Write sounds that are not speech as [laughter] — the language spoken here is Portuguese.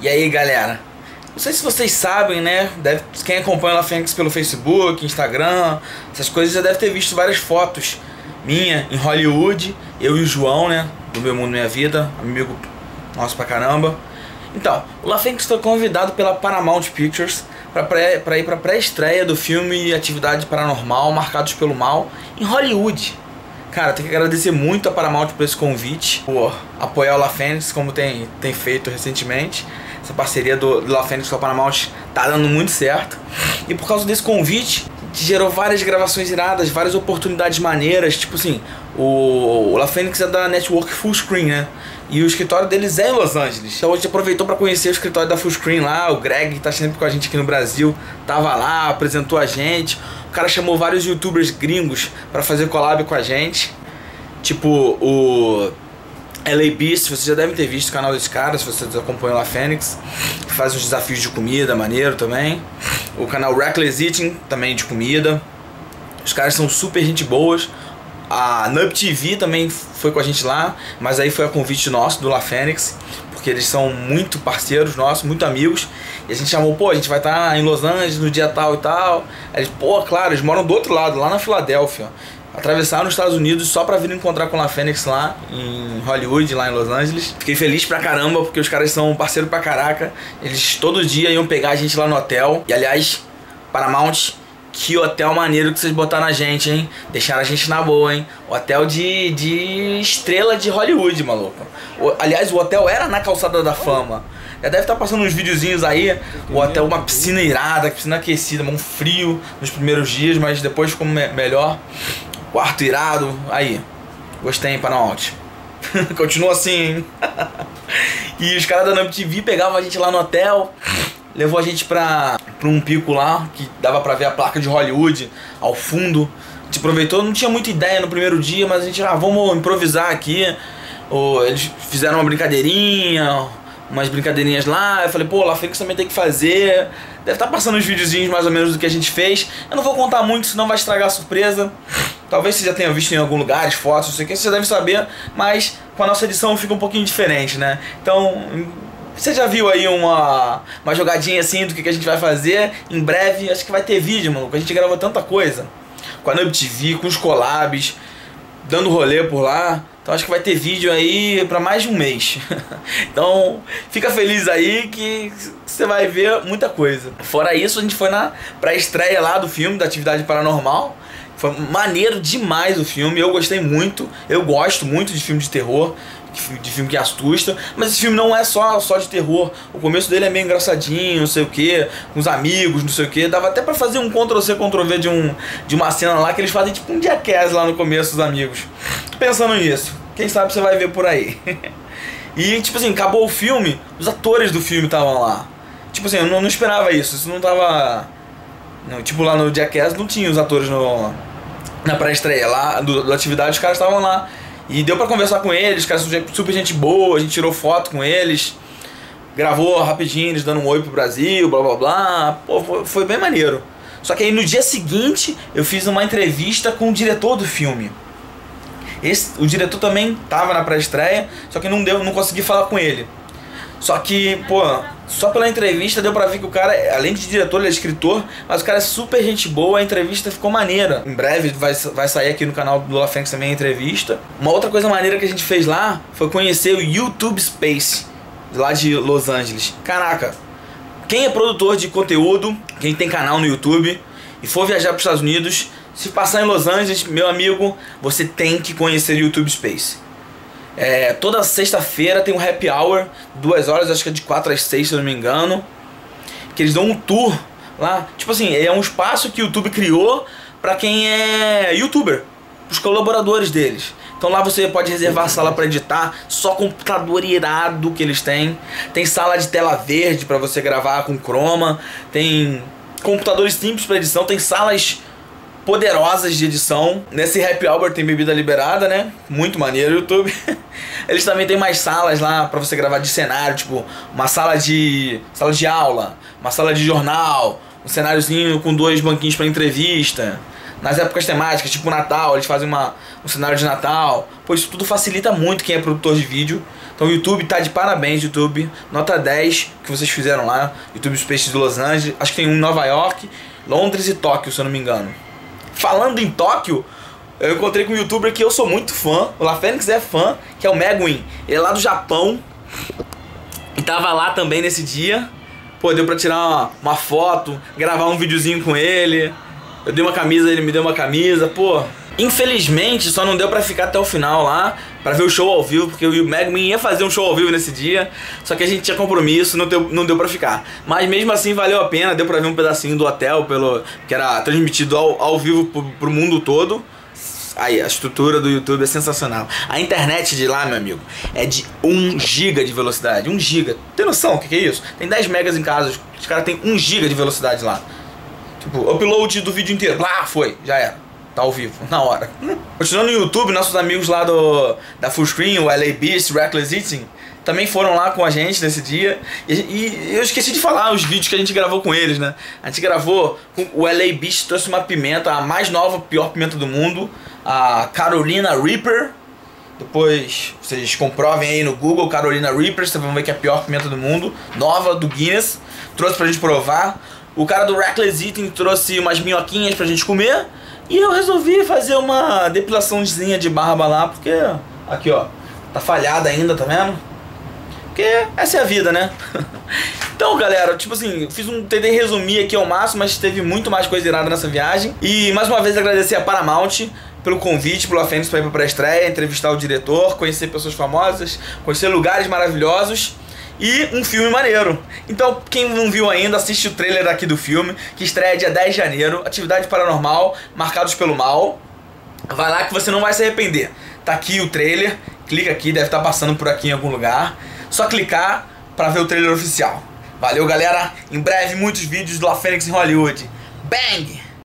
E aí, galera? Não sei se vocês sabem, né? Deve, quem acompanha a Fênix pelo Facebook, Instagram, essas coisas já deve ter visto várias fotos minha em Hollywood, eu e o João, né? Do Meu Mundo Minha Vida, amigo nosso pra caramba. Então, o La Fênix foi convidado pela Paramount Pictures para ir para pré-estreia do filme Atividade Paranormal Marcados pelo Mal em Hollywood. Cara, tenho que agradecer muito a Paramount por esse convite, por apoiar o La Fênix, como tem, tem feito recentemente. Essa parceria do, La Fênix com a Paramount tá dando muito certo. E por causa desse convite, gerou várias gravações iradas, várias oportunidades maneiras. Tipo assim, o La Fênix é da Network Full Screen, né? E o escritório deles é em Los Angeles. Então a gente aproveitou para conhecer o escritório da Full Screen lá. O Greg, que tá sempre com a gente aqui no Brasil, tava lá, apresentou a gente. O cara chamou vários youtubers gringos para fazer collab com a gente. Tipo o LA Beast, vocês já devem ter visto o canal desse cara, se vocês acompanham lá Fênix, faz uns desafios de comida, maneiro também. O canal Reckless Eating, também de comida. Os caras são super gente boas. A Nub TV também foi com a gente lá, mas aí foi a convite nosso do La Fênix, porque eles são muito parceiros nossos, muito amigos. E a gente chamou, pô, a gente vai estar tá em Los Angeles no dia tal e tal. Aí eles, pô, claro, eles moram do outro lado, lá na Filadélfia. Atravessaram os Estados Unidos só pra vir encontrar com La Fênix lá em Hollywood, lá em Los Angeles. Fiquei feliz pra caramba, porque os caras são parceiro pra caraca. Eles todo dia iam pegar a gente lá no hotel. E aliás, Paramount que hotel maneiro que vocês botaram na gente, hein? Deixaram a gente na boa, hein? Hotel de, de estrela de Hollywood, maluco. O, aliás, o hotel era na calçada da fama. Já deve estar tá passando uns videozinhos aí. O hotel, uma piscina irada, piscina aquecida, um frio nos primeiros dias, mas depois ficou me melhor. Quarto irado. Aí. Gostei, hein, Paramount. [laughs] Continua assim, hein? [laughs] e os caras da Numb TV pegavam a gente lá no hotel levou a gente pra, pra um pico lá, que dava pra ver a placa de Hollywood ao fundo. A gente aproveitou, não tinha muita ideia no primeiro dia, mas a gente, ah, vamos improvisar aqui. Ou eles fizeram uma brincadeirinha, umas brincadeirinhas lá. Eu falei, pô, La Fênix também tem que fazer. Deve estar tá passando uns videozinhos mais ou menos do que a gente fez. Eu não vou contar muito, senão vai estragar a surpresa. Talvez você já tenha visto em algum lugar as fotos, não sei o que, você deve saber, mas com a nossa edição fica um pouquinho diferente, né? Então, você já viu aí uma, uma jogadinha assim do que, a gente vai fazer? Em breve, acho que vai ter vídeo, mano. A gente gravou tanta coisa. Com a Nub TV, com os collabs, dando rolê por lá. Então acho que vai ter vídeo aí para mais de um mês. [laughs] então fica feliz aí que você vai ver muita coisa. Fora isso, a gente foi na pré-estreia lá do filme, da Atividade Paranormal. Foi maneiro demais o filme, eu gostei muito. Eu gosto muito de filme de terror de filme que assusta, mas esse filme não é só, só de terror. O começo dele é meio engraçadinho, não sei o que, com os amigos, não sei o que. Dava até pra fazer um Ctrl-C, Ctrl-V de, um, de uma cena lá que eles fazem tipo um jackass lá no começo, os amigos. Pensando nisso, quem sabe você vai ver por aí. [laughs] e, tipo assim, acabou o filme, os atores do filme estavam lá. Tipo assim, eu não, não, esperava isso, isso não tava... Não, tipo, lá no Jackass não tinha os atores no, na pré-estreia. Lá, do, do atividade, os caras estavam lá. E deu para conversar com eles, caras são super gente boa, a gente tirou foto com eles, gravou rapidinho, eles dando um oi pro Brasil, blá blá blá. Pô, foi, foi bem maneiro. Só que aí no dia seguinte eu fiz uma entrevista com o diretor do filme. Esse, o diretor também tava na pré-estreia, só que não deu, não consegui falar com ele. Só que, pô, só pela entrevista deu pra ver que o cara, além de diretor, ele é escritor, mas o cara é super gente boa, a entrevista ficou maneira. Em breve vai, vai sair aqui no canal do La Fênix também a entrevista. Uma outra coisa maneira que a gente fez lá foi conhecer o YouTube Space, lá de Los Angeles. Caraca, quem é produtor de conteúdo, quem tem canal no YouTube e for viajar para os Estados Unidos, se passar em Los Angeles, meu amigo, você tem que conhecer o YouTube Space. É, toda sexta-feira tem um happy hour, duas horas, acho que é de 4 às 6, se eu não me engano. Que eles dão um tour lá. Tipo assim, é um espaço que o YouTube criou para quem é youtuber, os colaboradores deles. Então lá você pode reservar sala para editar, só computador irado que eles têm. Tem sala de tela verde para você gravar com chroma, tem computadores simples para edição, tem salas poderosas de edição. Nesse Happy Hour tem bebida liberada, né? Muito maneiro o YouTube. [laughs] Eles também tem mais salas lá para você gravar de cenário, tipo uma sala de sala de aula, uma sala de jornal, um cenáriozinho com dois banquinhos para entrevista. Nas épocas temáticas, tipo Natal, eles fazem uma, um cenário de Natal. Pois tudo facilita muito quem é produtor de vídeo Então o YouTube tá de parabéns, YouTube. Nota 10 que vocês fizeram lá. YouTube Space de Los Angeles. Acho que tem um em Nova York, Londres e Tóquio, se eu não me engano. Falando em Tóquio, eu encontrei com um youtuber que eu sou muito fã. O La Fênix é fã, que é o Megwin. Ele é lá do Japão. E tava lá também nesse dia. Pô, deu pra tirar uma, uma foto, gravar um videozinho com ele. Eu dei uma camisa, ele me deu uma camisa, pô. Infelizmente, só não deu pra ficar até o final lá, pra ver o show ao vivo, porque o Megman ia fazer um show ao vivo nesse dia, só que a gente tinha compromisso, não deu, não deu pra ficar. Mas mesmo assim valeu a pena, deu pra ver um pedacinho do hotel, pelo que era transmitido ao, ao vivo pro, pro mundo todo. Aí, a estrutura do YouTube é sensacional. A internet de lá, meu amigo, é de 1 GB de velocidade. 1 GB. Tem noção o que, que é isso? Tem 10 megas em casa, os caras têm 1 GB de velocidade lá. Tipo, upload do vídeo inteiro. Lá, foi, já era. Tá ao vivo, na hora. Continuando no YouTube, nossos amigos lá do da Fullscreen, o LA Beast, Reckless Eating, também foram lá com a gente nesse dia. E, e, eu esqueci de falar os vídeos que a gente gravou com eles, né? A gente gravou com o LA Beast trouxe uma pimenta, a mais nova, pior pimenta do mundo, a Carolina Reaper. Depois vocês comprovem aí no Google Carolina Reaper, vocês vão ver que é a pior pimenta do mundo, nova do Guinness. Trouxe pra gente provar. O cara do Reckless Eating trouxe umas minhoquinhas pra gente comer. E eu resolvi fazer uma depilaçãozinha de barba lá, porque aqui ó, tá falhada ainda, tá vendo? Porque essa é a vida, né? [laughs] então, galera, tipo assim, fiz um tentei resumir aqui ao máximo, mas teve muito mais coisa irada nessa viagem. E mais uma vez agradecer a Paramount pelo convite, pelo Afênix para ir pra estreia, entrevistar o diretor, conhecer pessoas famosas, conhecer lugares maravilhosos e um filme maneiro. Então, quem não viu ainda, assiste o trailer aqui do filme, que estreia dia 10 de janeiro, Atividade Paranormal, Marcados pelo Mal. Vai lá que você não vai se arrepender. Tá aqui o trailer, clica aqui, deve estar tá passando por aqui em algum lugar. Só clicar para ver o trailer oficial. Valeu, galera. Em breve, muitos vídeos do La Fênix em Hollywood. Bang!